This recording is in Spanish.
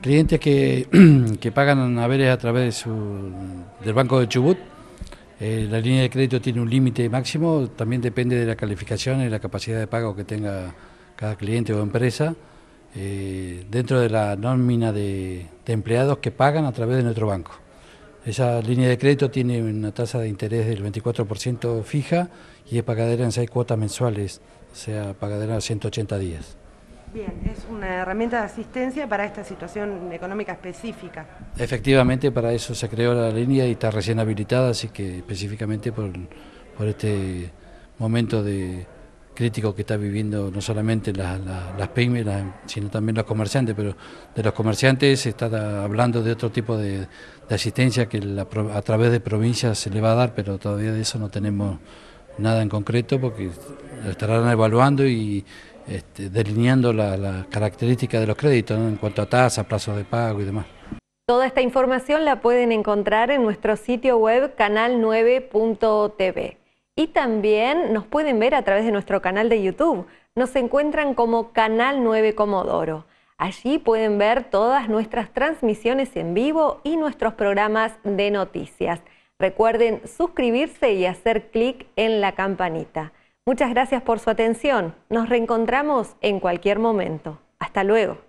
clientes que, que pagan haberes a través de del Banco de Chubut, eh, la línea de crédito tiene un límite máximo, también depende de la calificación y la capacidad de pago que tenga cada cliente o empresa, eh, dentro de la nómina de, empleados que pagan a través de nuestro banco. Esa línea de crédito tiene una tasa de interés del 24% fija y es pagadera en seis cuotas mensuales, o sea, pagadera a 180 días. Bien, es una herramienta de asistencia para esta situación económica específica. Efectivamente, para eso se creó la línea y está recién habilitada, así que específicamente por, este momento de crítico que está viviendo no solamente las pymes, sino también los comerciantes, pero de los comerciantes se está hablando de otro tipo de, asistencia que a través de provincias se le va a dar, pero todavía de eso no tenemos nada en concreto porque estarán evaluando y este, delineando las la características de los créditos en cuanto a tasa, plazo de pago y demás. Toda esta información la pueden encontrar en nuestro sitio web canal9.tv y también nos pueden ver a través de nuestro canal de YouTube. Nos encuentran como Canal 9 Comodoro. Allí pueden ver todas nuestras transmisiones en vivo y nuestros programas de noticias. Recuerden suscribirse y hacer clic en la campanita. Muchas gracias por su atención. Nos reencontramos en cualquier momento. Hasta luego.